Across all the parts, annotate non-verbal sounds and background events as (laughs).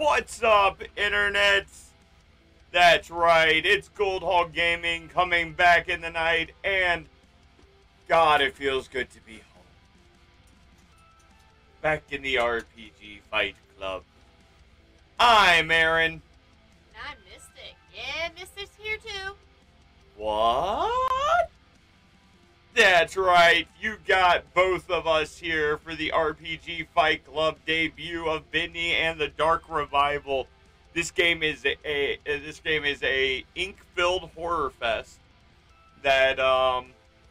What's up, Internet? That's right, it's GuldHall Gaming coming back in the night, and God, it feels good to be home. Back in the RPG Fight Club. I'm Arun. And I'm Mystic. Yeah, Mystic's here too. What? That's right, you got both of us here for the RPG Fight Club debut of Bendy and the Dark Revival. This game is a, a this game is a ink-filled horror fest that um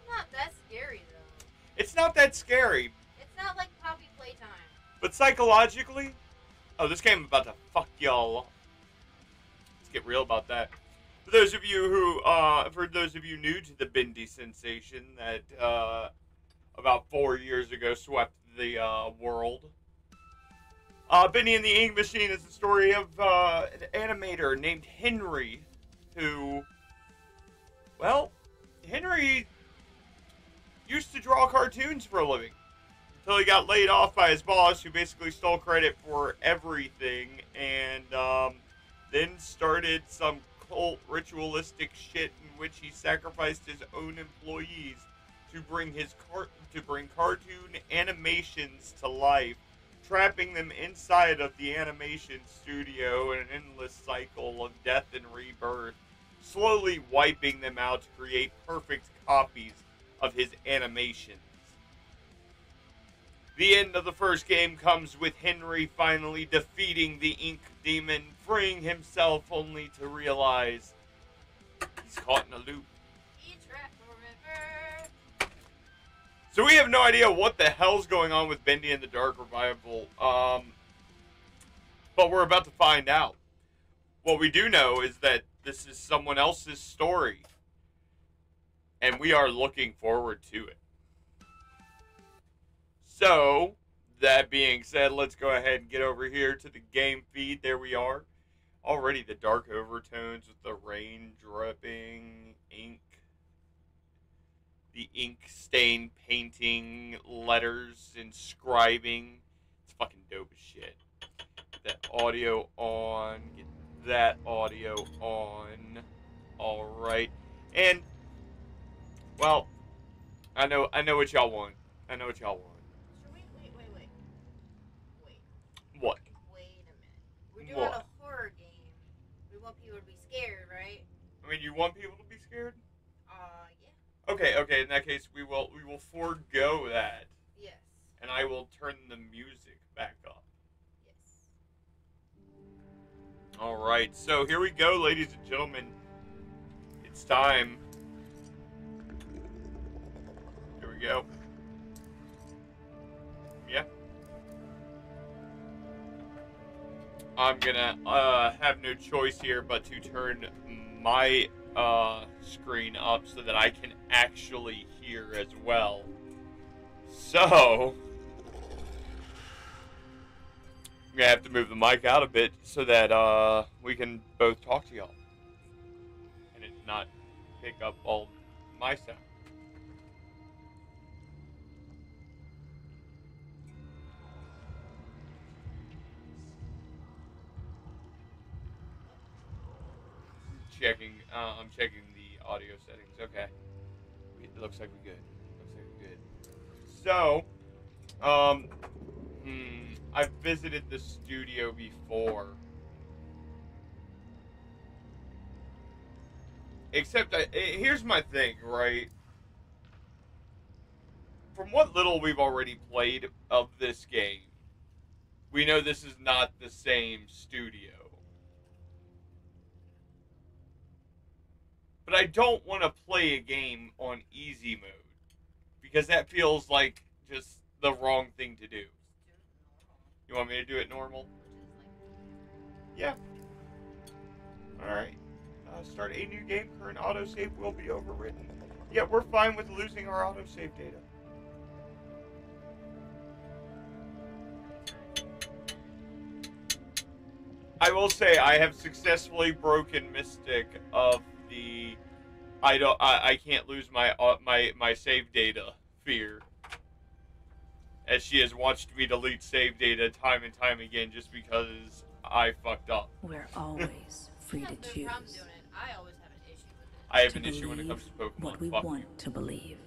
Not that scary though. it's not that scary, It's not like Poppy Playtime. but psychologically, oh, this game about to fuck y'all. Let's get real about that. For those of you who, uh, for those of you new to the Bendy sensation that uh, about four years ago swept the uh, world, uh, Bendy and the Ink Machine is the story of uh, an animator named Henry, who, well, Henry used to draw cartoons for a living until he got laid off by his boss, who basically stole credit for everything, and um, then started some cult ritualistic shit in which he sacrificed his own employees to bring his car- to bring cartoon animations to life, trapping them inside of the animation studio in an endless cycle of death and rebirth, slowly wiping them out to create perfect copies of his animations. The end of the first game comes with Henry finally defeating the Ink Demon, freeing himself only to realize he's caught in a loop. Be trapped forever. So we have no idea what the hell's going on with Bendy and the Dark Revival, um, but we're about to find out. What we do know is that this is someone else's story, and we are looking forward to it. So, that being said, let's go ahead and get over here to the game feed. There we are. Already the dark overtones with the rain dripping, ink the ink stain painting letters inscribing. It's fucking dope as shit. That audio on. Get that audio on. All right. And well, I know I know what y'all want. I know what y'all want. Should we wait, wait, wait. Wait. What? Wait a minute. We're doing What? a horror game. We want people to be scared, right? I mean, you want people to be scared? Uh yeah. Okay, okay. In that case, we will we will forego that, Yes. and I will turn the music back up. Yes. All right, so here we go, ladies and gentlemen. It's time. Here we go. I'm gonna uh, have no choice here but to turn my uh, screen up so that I can actually hear as well. So. I'm gonna have to move the mic out a bit so that uh, we can both talk to y'all, and it not pick up all my sound. Checking. Uh, I'm checking the audio settings. Okay. It looks like we're good. Looks like we're good. So, um, Hmm. I've visited the studio before. Except, I, eh, here's my thing, right? From what little we've already played of this game, we know this is not the same studio. But I don't want to play a game on easy mode because that feels like just the wrong thing to do. You want me to do it normal? Yeah. Alright. Uh, start a new game. Current autosave will be overwritten. Yeah, we're fine with losing our autosave data. I will say I have successfully broken Mystic of the I don't I, I can't lose my uh, my my save data fear. As she has watched me delete save data time and time again just because I fucked up. We're (laughs) always free to have no choose problem doing it. I always have an issue with it. I have to an issue when it comes to Pokemon. what we Fuck want you. to believe.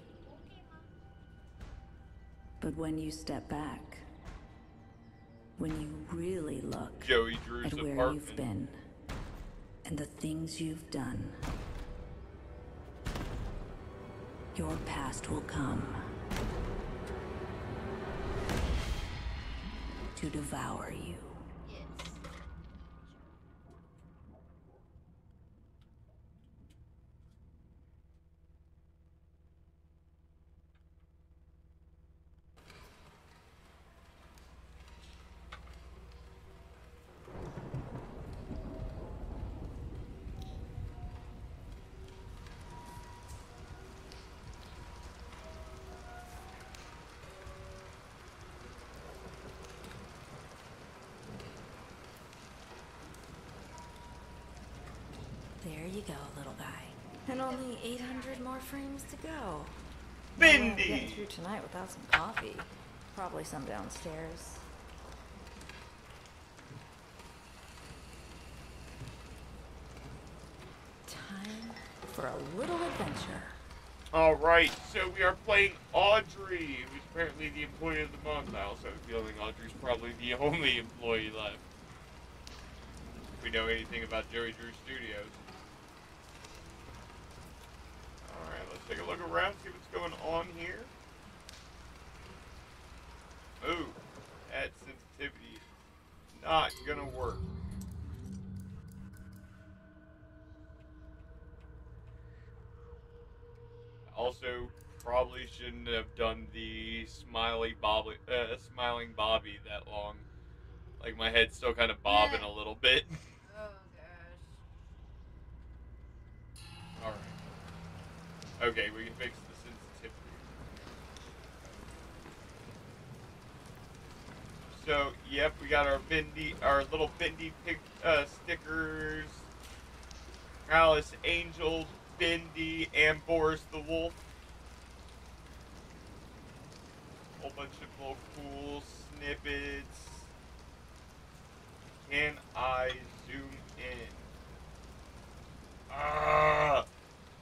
But when you step back, when you really look Joey Drew's at where apartment. you've been and the things you've done, your past will come to devour you. Only 800 more frames to go. Getting Bendy! through tonight without some coffee. Probably some downstairs. Time for a little adventure. Alright, so we are playing Audrey, who's apparently the employee of the month. I also have a feeling Audrey's probably the only employee left. If we know anything about Joey Drew Studios. Alright, let's take a look around, see what's going on here. Ooh, that sensitivity is not gonna work. Also, probably shouldn't have done the smiley Bobby, uh, smiling Bobby that long. Like my head's still kind of bobbing a little bit. (laughs) Okay, we can fix the sensitivity. So, yep, we got our bendy, our little bendy pic, uh, stickers. Alice Angel, Bendy, and Boris the Wolf. Whole bunch of little cool snippets. Can I zoom in? Ah,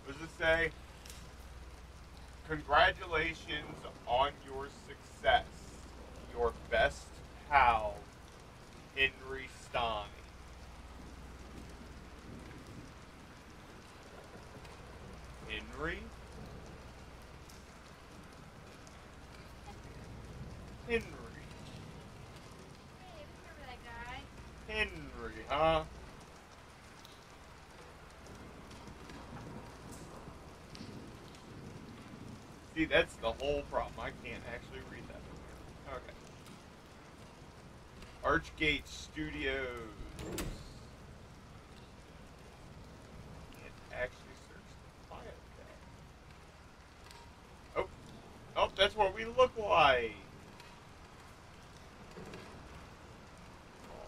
what does it say? Congratulations on your success. Your best pal, Henry Stein. Henry? Henry. Hey, remember that guy? Henry, huh? See, that's the whole problem. I can't actually read that. Okay. Archgate Studios. Can't actually search the file tab. Oh, oh, that's what we look like.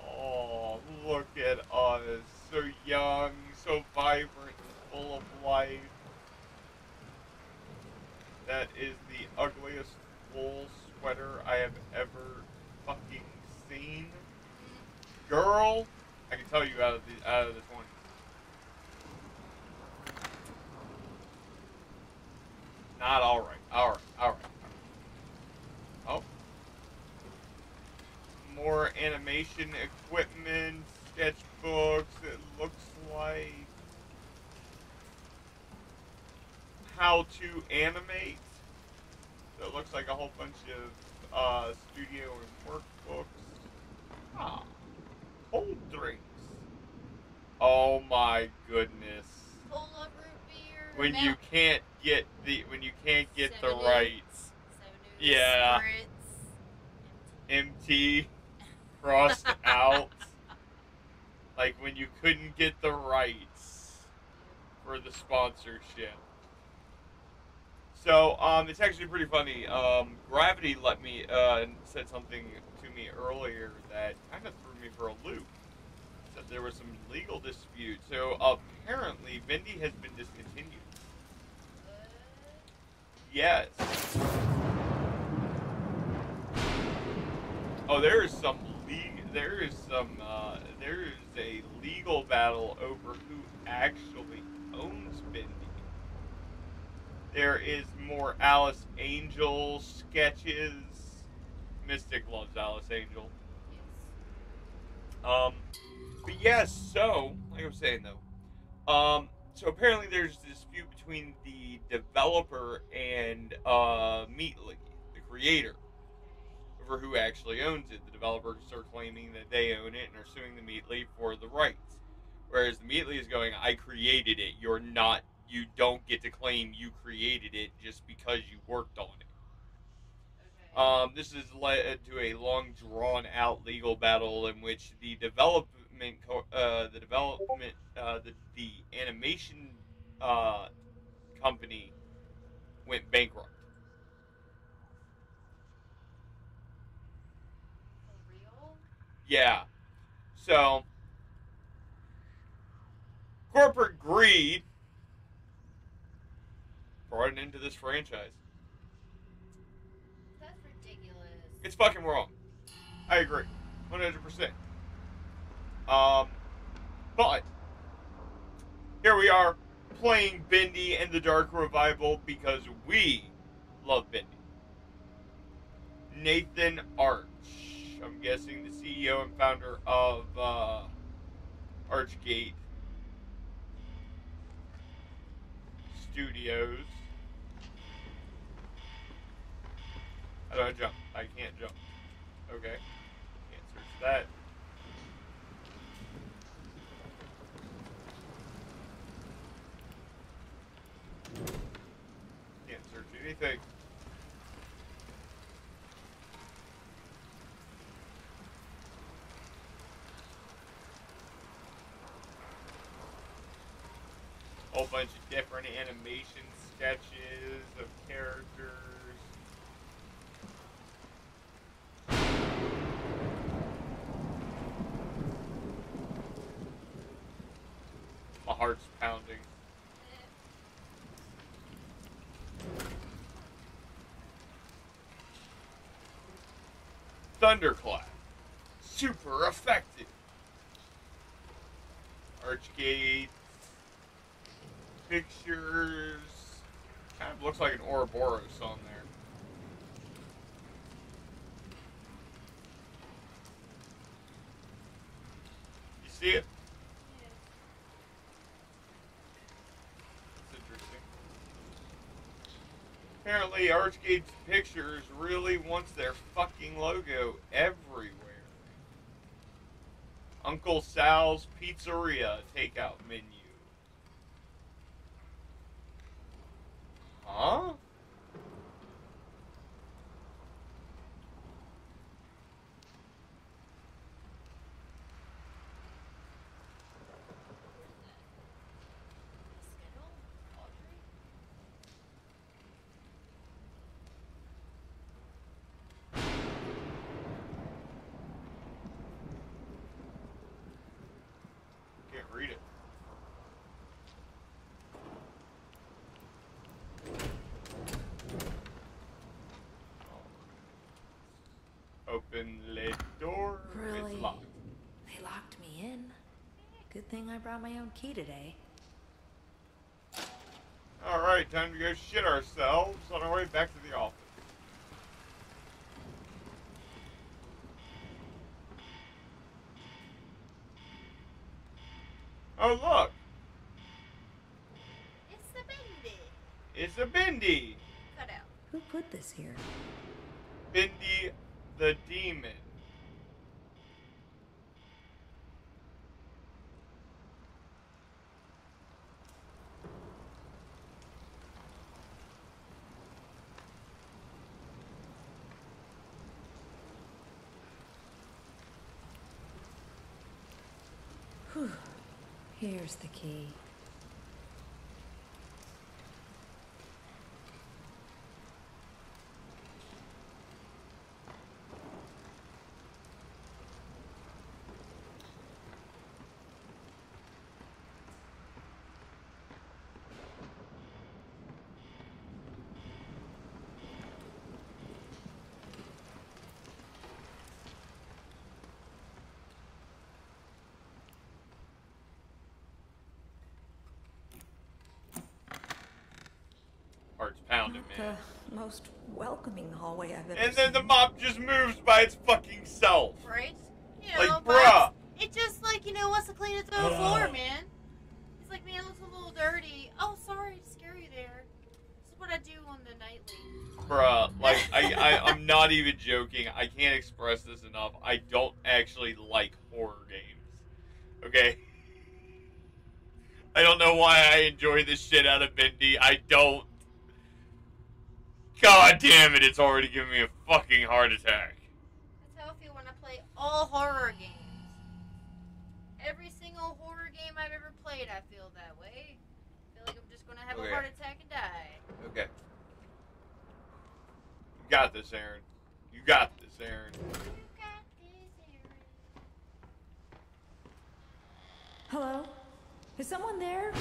Oh, look at us. So young, so vibrant, and full of life. That is the ugliest wool I have ever fucking seen. Girl, I can tell you out of the out of the twenty. Not all right. All right. All right. Oh, more animation equipment, sketchbooks. It looks like how to animate. So it looks like a whole bunch of uh, studio and workbooks. Ah, cold drinks. Oh my goodness! Of root beer. When you can't get the when you can't get the Seven right seven Yeah. empty, (laughs) crossed out. (laughs) Like when you couldn't get the rights for the sponsorship. So, um, it's actually pretty funny. Um, Gravity let me, uh, said something to me earlier that kind of threw me for a loop. Said there was some legal dispute. So, apparently, Bendy has been discontinued. Yes. Oh, there is some there is some uh, there is a legal battle over who actually owns Bendy. There is more Alice Angel sketches. Mystic loves Alice Angel. Yes. Um, but yes, so like I was saying though, um, so apparently there's a dispute between the developer and uh, Meatly, the creator, over who actually owns it. The developers are claiming that they own it and are suing the Meatly for the rights, whereas the Meatly is going, "I created it. You're not. You don't get to claim you created it just because you worked on it." Okay. Um, this has led to a long, drawn-out legal battle in which the development, co- uh, the development, uh, the the animation uh, company went bankrupt. Yeah, so corporate greed brought it into this franchise. That's ridiculous. It's fucking wrong. I agree, one hundred percent. Um, but here we are playing Bendy and the Dark Revival because we love Bendy. Nathan Arch, I'm guessing the CEO and founder of uh, Archgate Studios. How do I jump? I can't jump. Okay. Can't search that. Can't search anything. Whole bunch of different animation sketches of characters. My heart's pounding. Thunderclap. Super effective. Archgate. Pictures. Kind of looks like an Ouroboros on there. You see it? That's interesting. Apparently, Archgate Pictures really wants their fucking logo everywhere. Uncle Sal's Pizzeria takeout menu. Huh? Schedule? Audrey? Can't read it. Open the door. Really? It's locked. They locked me in. Good thing I brought my own key today. Alright, time to go shit ourselves on our way back to the office. Oh, look! It's the Bendy. It's a Bendy! Cut out. Who put this here? Bendy the Demon. The key. Found him, man. The most welcoming hallway I've ever And then the seen. mop just moves by its fucking self. Right? You Like, know, bruh. but It just like, you know, wants to clean its own floor, man. He's like, man, it looks a little dirty. Oh, sorry to scare you there. This is what I do on the nightly. Bruh, like I, I I'm not even joking. I can't express this enough. I don't actually like horror games. Okay? (laughs) I don't know why I enjoy this shit out of Bendy. I don't. God damn it, it's already giving me a fucking heart attack. That's how I feel when I play all horror games. Every single horror game I've ever played, I feel that way. I feel like I'm just gonna have Okay. a heart attack and die. Okay. You got this, Arun. You got this, Arun. You got this, Arun. Hello? Is someone there?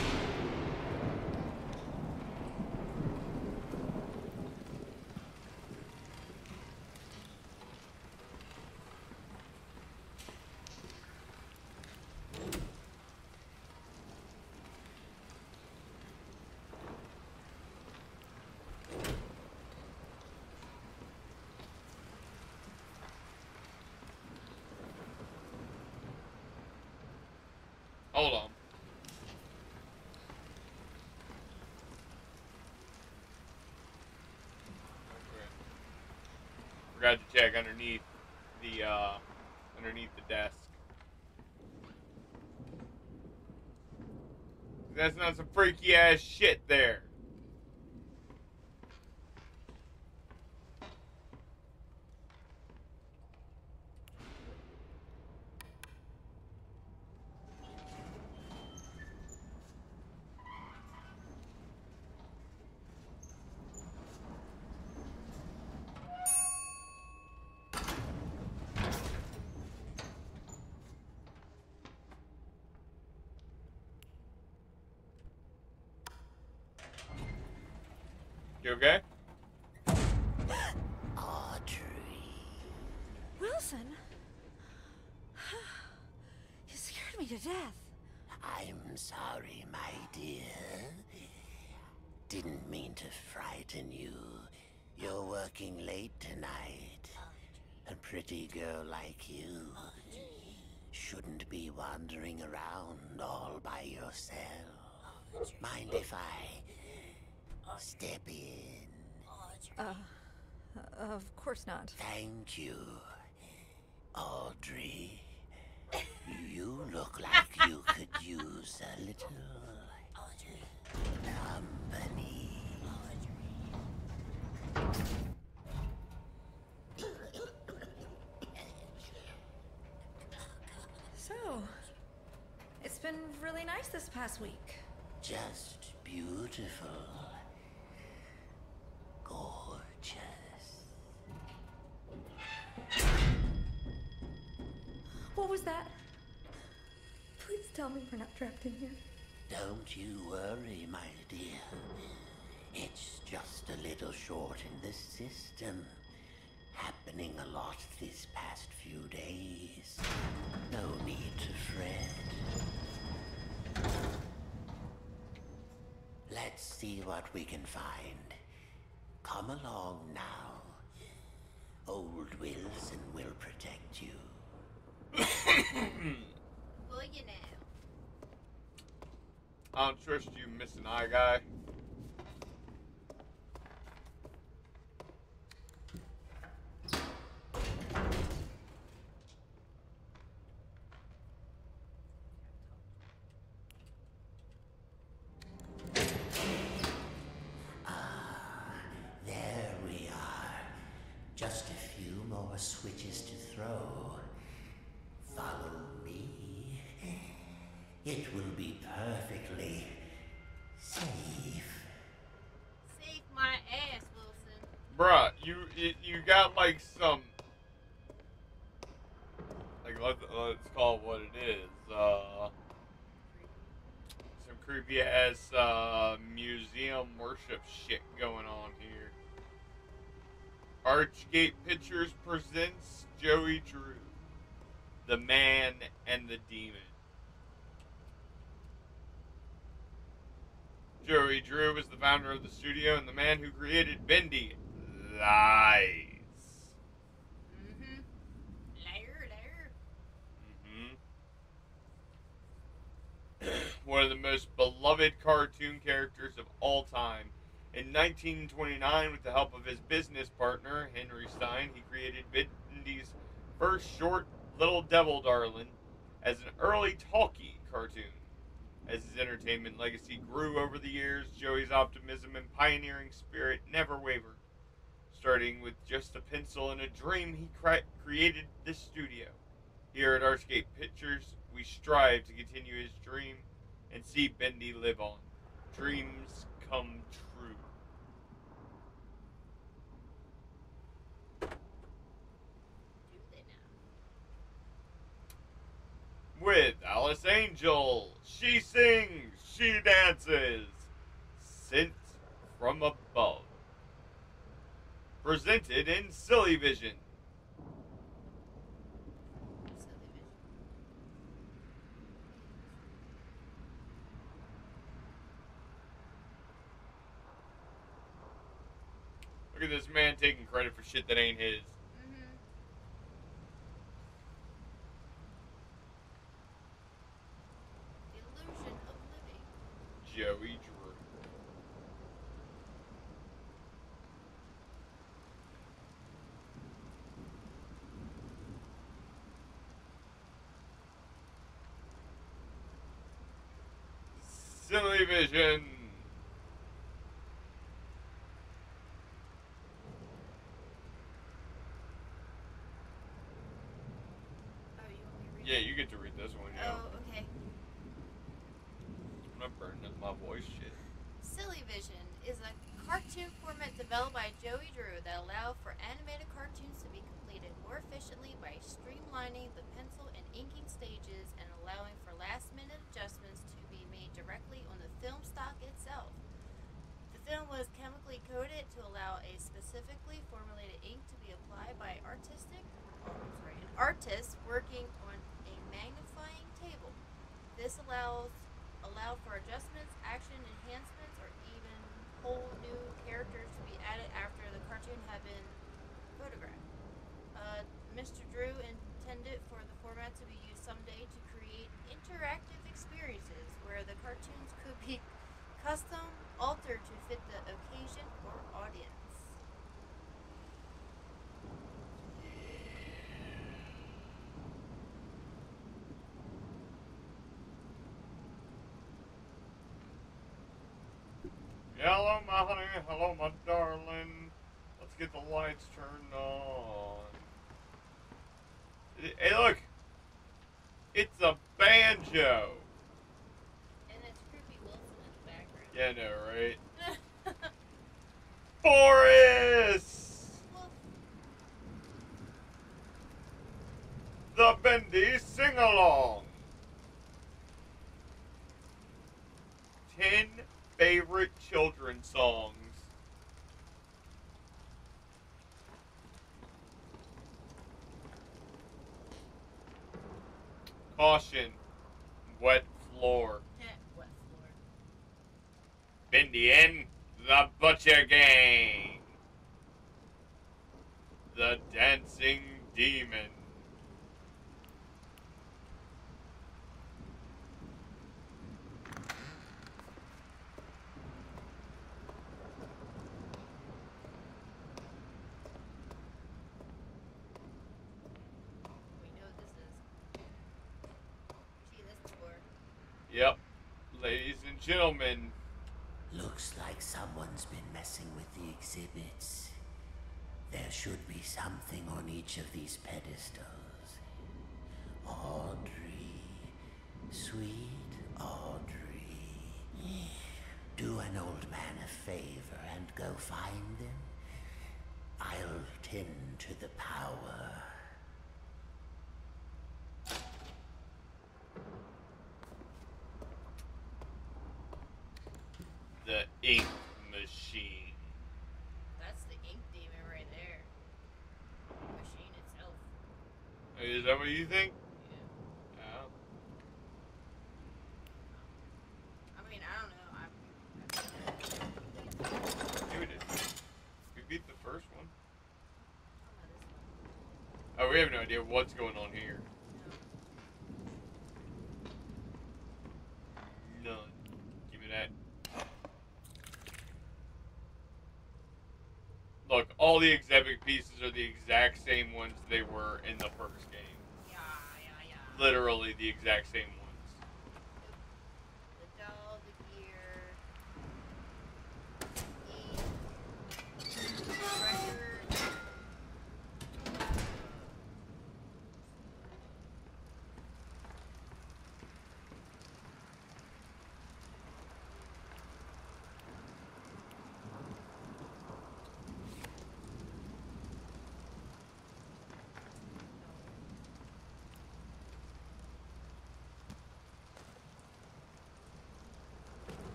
Hold on. Okay. Forgot to check underneath the uh underneath the desk. That's not some freaky ass shit there. You okay? Audrey. Wilson? You scared me to death. I'm sorry, my dear. Didn't mean to frighten you. You're working late tonight. A pretty girl like you shouldn't be wandering around all by yourself. Mind if I step in? Uh, of course not. Thank you, Audrey. You look like you could use a little company. So, it's been really nice this past week. Just beautiful. Gorgeous. What was that? Please tell me we're not trapped in here. Don't you worry, my dear. It's just a little short in the system. Happening a lot this past few days. No need to fret. Let's see what we can find. Come along now. Old Wilson will protect you. (coughs) Will you now? I don't trust you, missing eye guy. There we are. Just a few more switches to throw. Follow me. It will be perfectly safe. Save my ass, Wilson. Bruh, you you, you got like some like let, let's call it what it is. Uh, some creepy ass uh, museum worship shit going on here. Archgate Pictures presents Joey Drew, the man and the demon. Joey Drew was the founder of the studio and the man who created Bendy. Lies. Mm-hmm. Liar, liar. hmm One of the most beloved cartoon characters of all time. In 1929, with the help of his business partner, Henry Stein, he created Bendy's first short, Little Devil Darling, as an early talkie cartoon. As his entertainment legacy grew over the years, Joey's optimism and pioneering spirit never wavered. Starting with just a pencil and a dream, he cre- created this studio. Here at Artscape Pictures, we strive to continue his dream and see Bendy live on. Dreams come true. With Alice Angel, she sings, she dances, sent from above. Presented in Silly Vision. Look at this man taking credit for shit that ain't his. Mm-hmm. The illusion of living. Joey Drew. Silly Vision. Oh, you want me to read Yeah, it? you get to read this one, yeah. Oh, okay. I'm not burning up my voice shit. Silly Vision is a cartoon format developed by Joey Drew that allowed for animated cartoons to be completed more efficiently by streamlining the pencil and inking stages and allowing for last minute adjustments to be made directly on the film stock itself. The film was chemically coated to allow a specifically formulated ink to be applied by artistic oh, sorry, an artist working on a magnifying table. This allows allow for adjustments, action enhancements, or even whole new characters to be added after the cartoon had been photographed. Uh, Mr. Drew intended for the format to be used someday to create interactive experiences where the cartoons could be custom altered to fit the occasion or audience. Hello, my honey. Hello, my darling. Let's get the lights turned on. Hey, look. It's a banjo. And it's Creepy Wilson in the background. Yeah, I know, right? (laughs) Boris! well, The Bendy Sing Along. 10 favorite children's songs. Caution. Wet floor. wet floor. Bendy and the Butcher Gang. The Dancing Demon. We know what this is. Gee, this floor. Yep. Ladies and gentlemen, Looks like someone's been messing with the exhibits. There should be something on each of these pedestals. Audrey. Sweet Audrey. Do an old man a favor and go find them. I'll tend to the power. ink machine. That's the ink demon right there. The machine itself. Is that what you think? Yeah. Oh. I mean, I don't know. I'm... We beat the first one. Oh, we have no idea what's going on here. Pieces are the exact same ones they were in the first game. Yeah, yeah, yeah. Literally the exact same ones. The doll, the gear, the record.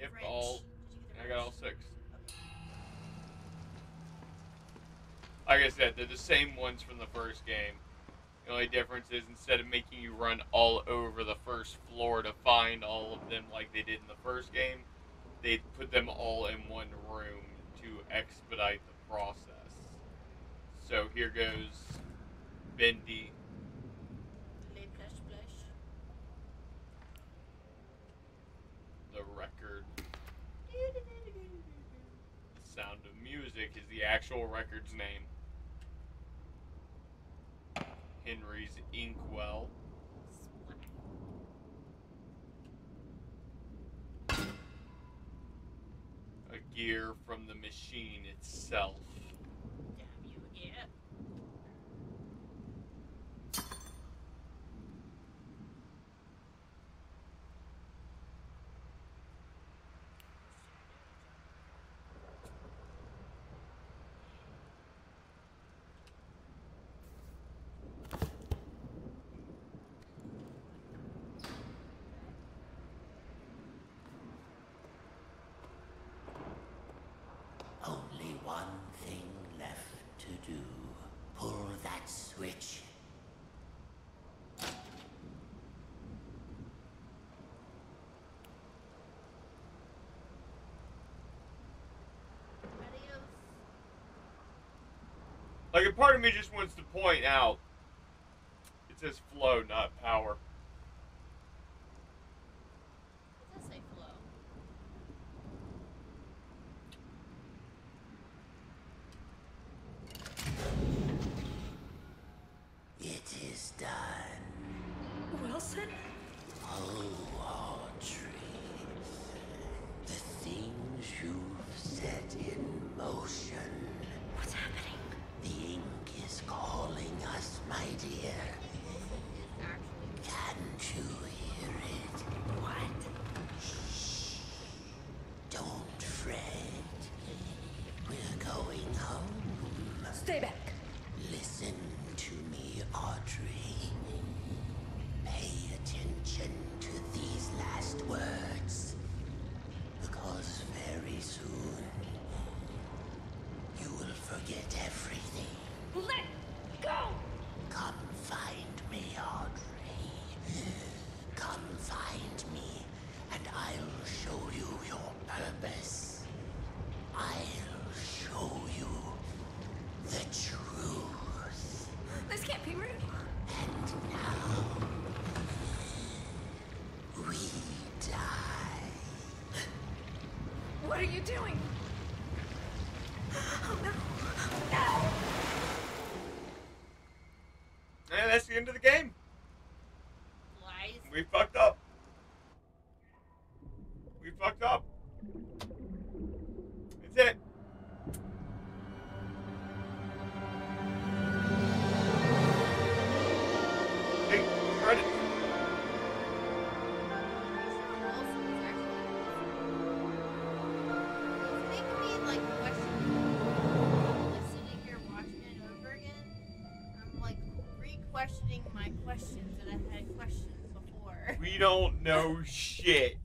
Yep, French. all. Did you get I the got all French? six. Like I said, they're the same ones from the first game. The only difference is instead of making you run all over the first floor to find all of them like they did in the first game, they put them all in one room to expedite the process. So here goes Bendy. Les Plush Plush. The record. The Sound of Music is the actual record's name. Inkwell. A gear from the machine itself. Damn you, yeah. Only one thing left to do. Pull that switch. Adios. Like a part of me just wants to point out it says flow, not power. It does say flow. It is done. Wilson? Oh, Audrey. The things you've set in motion. What's happening? The ink is calling us, my dear. It's actually Can't you hear it? What? Don't fret. We're going home. Stay back. Listen to me, Audrey. Pay attention to these last words. Because very soon, you forget everything. Let go! Come find me, Audrey. Come find me, and I'll show questions that I've had questions before. We don't know (laughs) shit.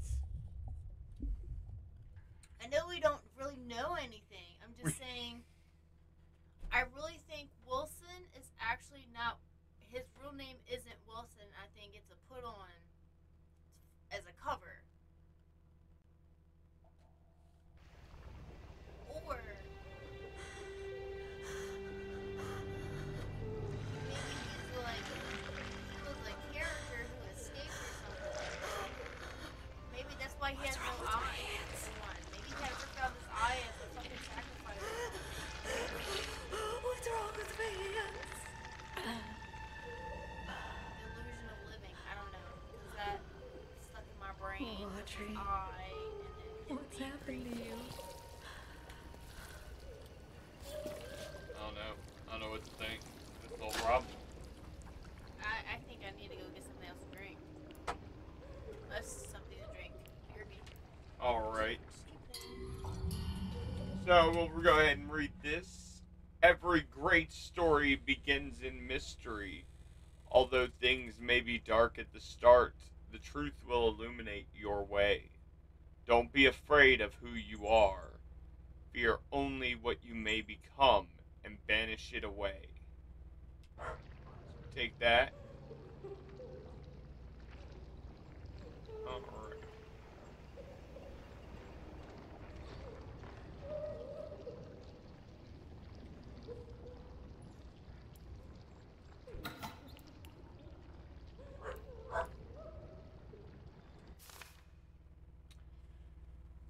What's happened to you? I don't know. I don't know what to think. That's the problem. I, I think I need to go get something else to drink. Us something to drink. Kirby. Alright. So we'll go ahead and read this. Every great story begins in mystery. Although things may be dark at the start, the truth will illuminate your way. Don't be afraid of who you are. Fear only what you may become and banish it away. Take that. Alright.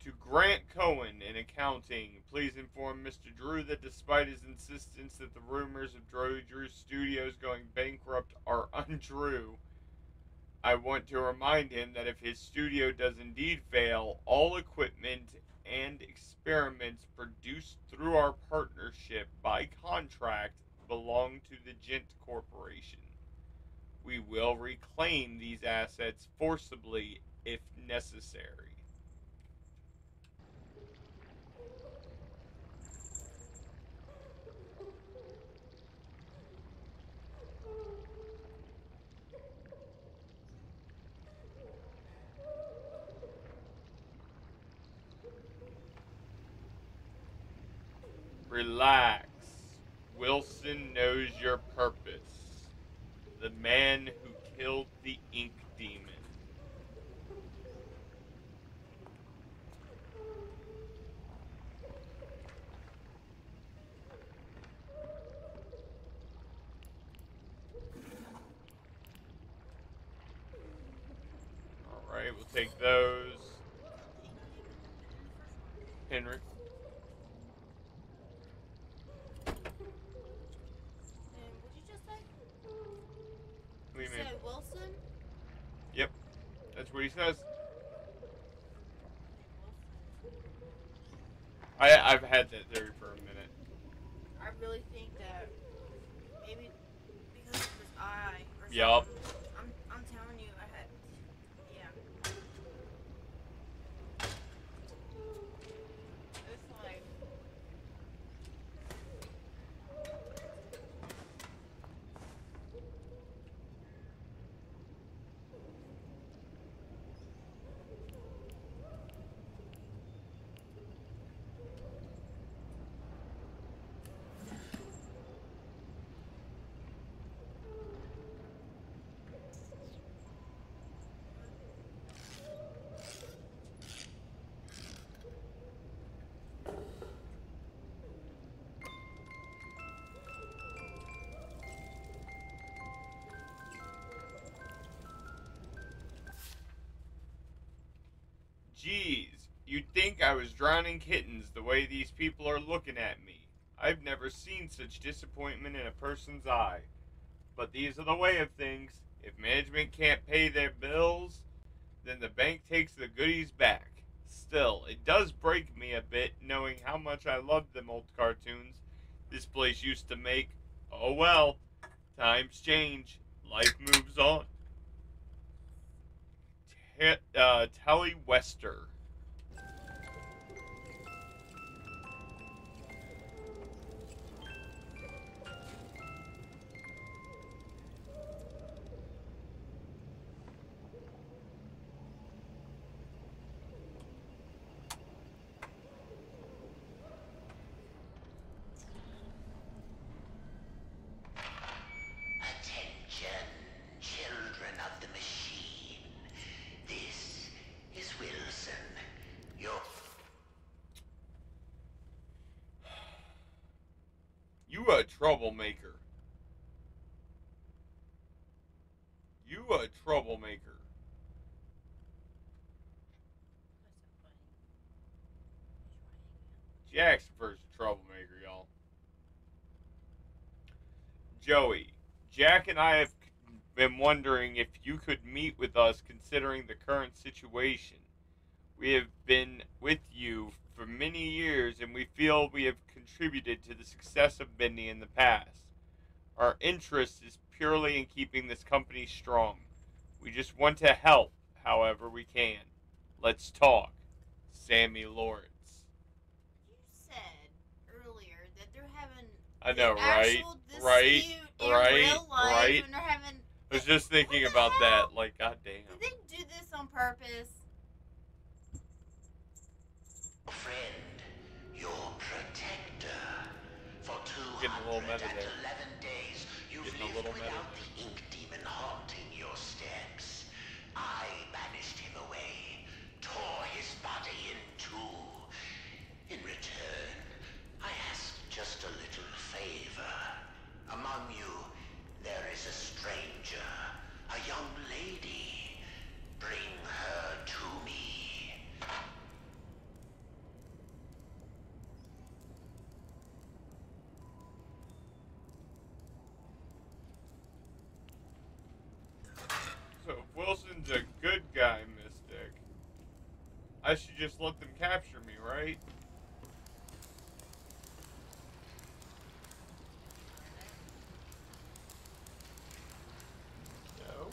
To Grant Cohen in accounting, please inform Mr. Drew that despite his insistence that the rumors of Drew Drew Studios going bankrupt are (laughs) untrue, I want to remind him that if his studio does indeed fail, all equipment and experiments produced through our partnership by contract belong to the Gent Corporation. We will reclaim these assets forcibly if necessary. Relax. Wilson knows your purpose. The man who killed the ink demon. Alright, we'll take those. Henry. And what'd you just say? What do you mean? Said Wilson? That's what he says. Wilson. I I've had that theory for a minute. I really think that maybe because of his eye or Yup. something. I'm, I'm telling you, I had. Yeah. It's like. Jeez, you'd think I was drowning kittens the way these people are looking at me. I've never seen such disappointment in a person's eye. But these are the way of things. If management can't pay their bills, then the bank takes the goodies back. Still, it does break me a bit knowing how much I loved them old cartoons this place used to make. Oh well, times change, life moves on. Te- uh, Telly Wester. Attention, children of the machine. This is Wilson. Your You a troublemaker. You a troublemaker. Jack's the first troublemaker, y'all. Joey, Jack and I have been wondering if you could meet with us considering the current situation. We have been with you for many years, and we feel we have contributed to the success of Bendy in the past. Our interest is purely in keeping this company strong. We just want to help however we can. Let's talk. Sammy Lawrence. You said earlier that they're having I know, right? Right, in right, real life, right. and they're having. I was just thinking What about hell? that. Like, goddamn. Did they do this on purpose? Friend, your protector. For Getting a little meta 211 there. days, you've Getting lived without the ink demon haunting your steps. I banished him away, tore his body in two. In return, I asked just a little favor. Among you, there is a stranger, a young lady. Bring her to me. So if Wilson's a good guy, Mystic, I should just let them capture me, right? No.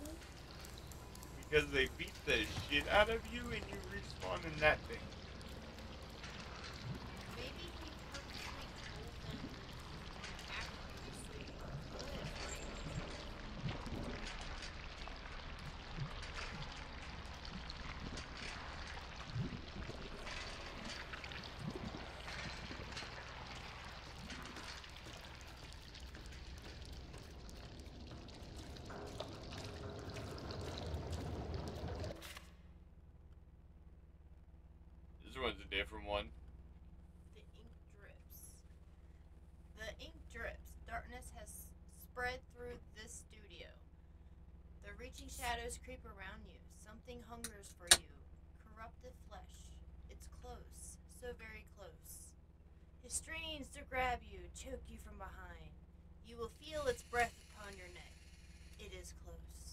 Because they beat the shit out of you and you respawn in that thing. Maybe he purposely told them after you so you could, right? This one's a different one. The ink drips. The ink drips. Darkness has spread through this studio. The reaching shadows creep around you. Something hungers for you. Corrupted flesh. It's close. So very close. It strains to grab you, choke you from behind. You will feel its breath upon your neck. It is close.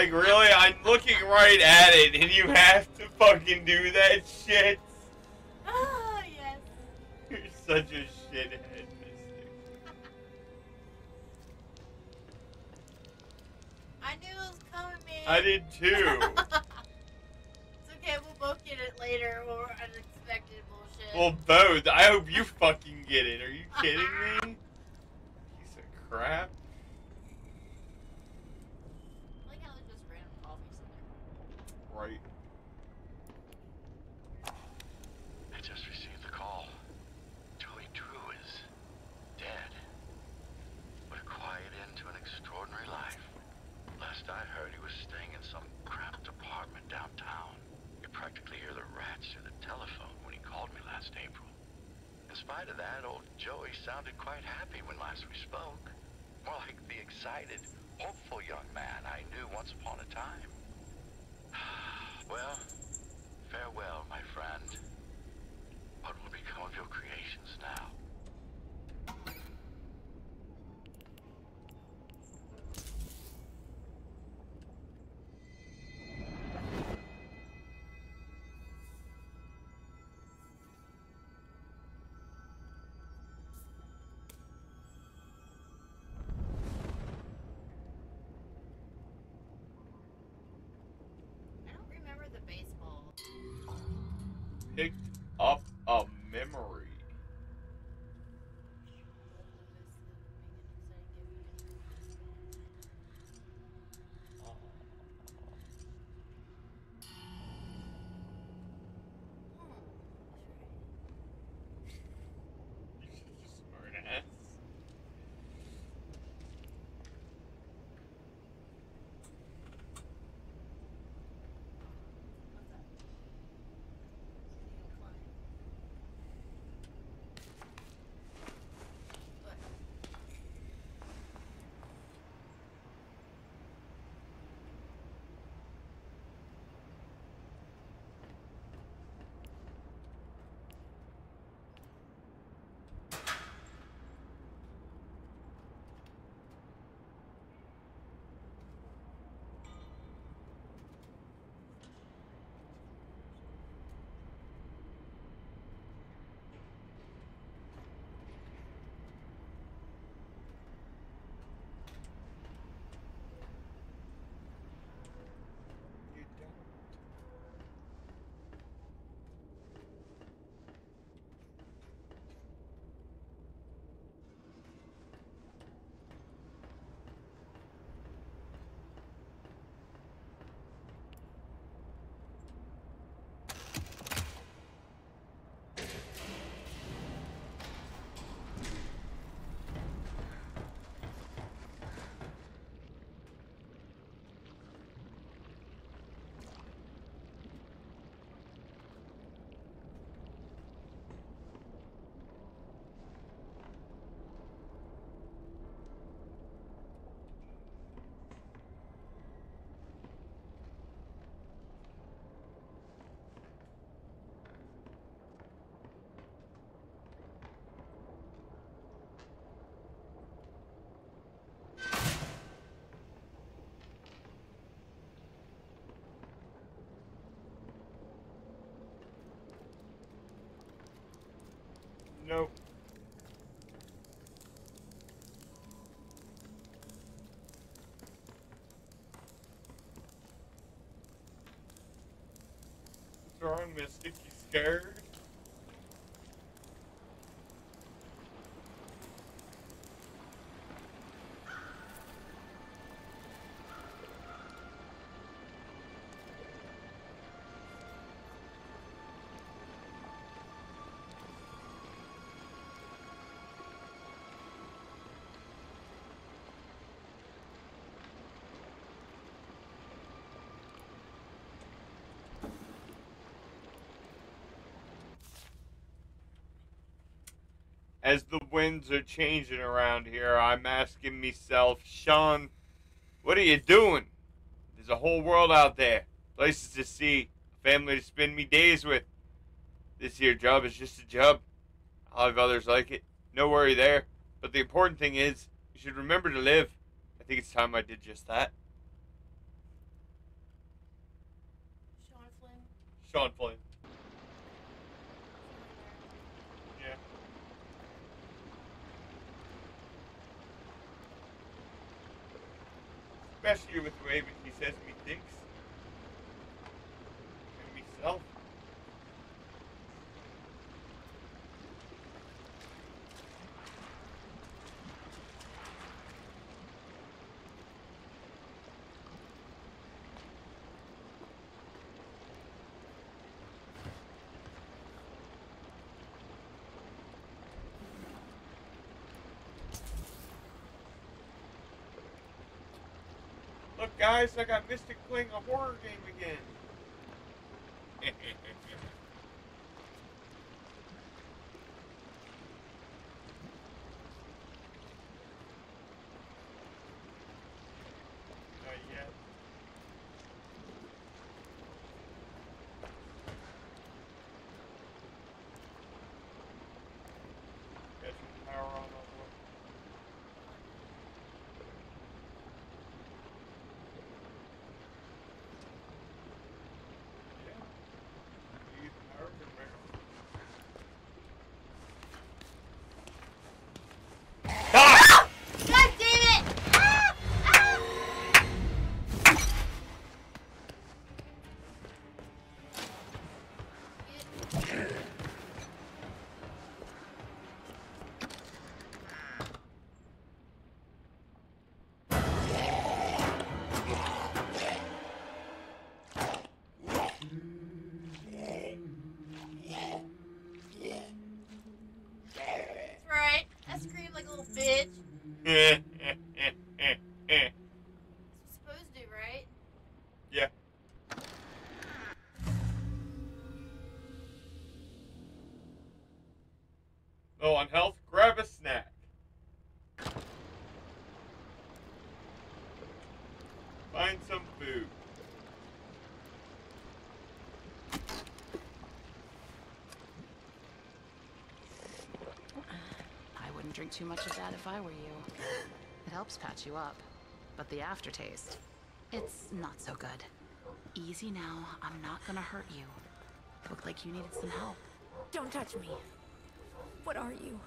Like, really? I'm looking right at it and you have to fucking do that shit? Oh, yes. You're such a shithead, Mystic. I knew it was coming, man. I did too. (laughs) it's okay, we'll both get it later or unexpected bullshit. well, both. I hope you fucking get it. Are you kidding me? (laughs) Piece of crap. I like how there's just random coffees in there. Right. I just received the call. Joey Drew is dead. What a quiet end to an extraordinary life. Last I heard, he was staying in some cramped apartment downtown. You practically hear the rats through the telephone when he called me last April. In spite of that, old Joey sounded quite happy when last we spoke. More like the excited, hopeful young man I knew once upon a time. (sighs) Well, farewell, Picked What's wrong, Mystic? You scared? As the winds are changing around here, I'm asking myself, Sean, what are you doing? There's a whole world out there, places to see, family to spend me days with. This here job is just a job. I'll have others like it. No worry there. But the important thing is, you should remember to live. I think it's time I did just that. Sean Flynn. Sean Flynn. Yeah. Especially with the way he says to me thinks. And myself. Look, guys, I got Mystic playing a horror game again. (laughs) That's I drink too much of that if I were you. (gasps) It helps patch you up. But the aftertaste, it's not so good. Easy now, I'm not gonna hurt you. Looked like you needed some help. Don't touch me. What are you?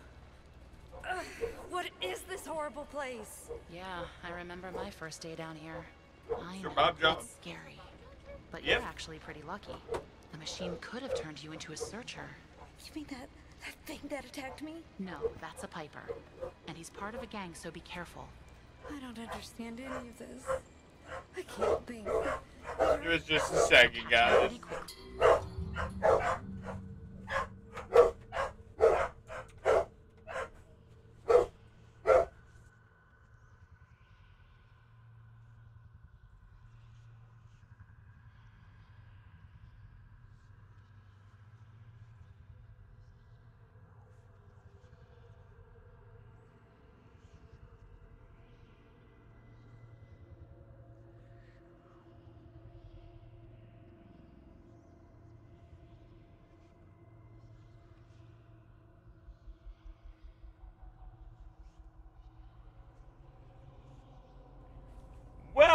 Ugh, what is this horrible place? Yeah, I remember my first day down here. I Mr. know, Bob Jones. it's scary. But Yep. you're actually pretty lucky. The machine could have turned you into a searcher. You mean that that thing that attacked me? No, that's a Piper. And he's part of a gang, so be careful. I don't understand any of this. I can't think. It was just a second, guys.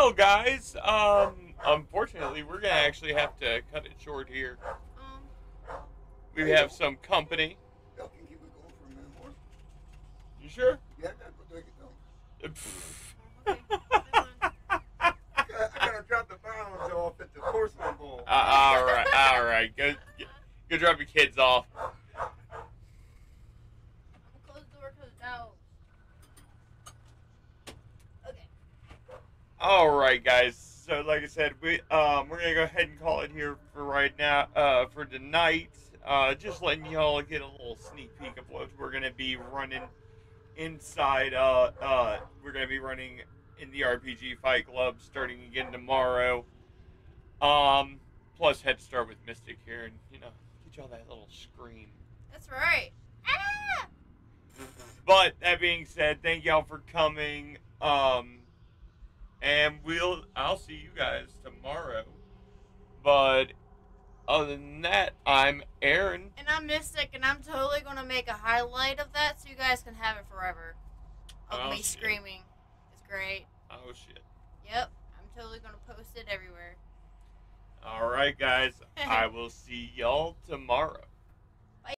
Well, guys, um, unfortunately, we're gonna actually have to cut it short here. Um, We have some company. Y'all can keep it going for You sure? Yeah, I gotta go take it though. Okay. that's (laughs) fine. I gotta, I gotta drop the bounds off at the porcelain bowl. Uh, all right, all right. Go, go drop your kids off. I'm gonna close the door because now. Okay. All right, guys. So, like I said, we um we're gonna go ahead and call it here for right now. Uh, for tonight. Uh, just letting y'all get a little sneak peek of what we're gonna be running inside. Uh, uh, we're gonna be running in the RPG Fight Club starting again tomorrow. Um, plus head start with Mystic here, and you know, get y'all that little scream. That's right. Ah! But that being said, thank y'all for coming. Um, and we'll I'll see you guys tomorrow. But other than that, I'm Arun. And I'm Mystic, and I'm totally gonna make a highlight of that so you guys can have it forever. Of Oh, me shit. screaming. It's great. Oh shit! Yep. I'm totally gonna post it everywhere. All right, guys. (laughs) I will see y'all tomorrow.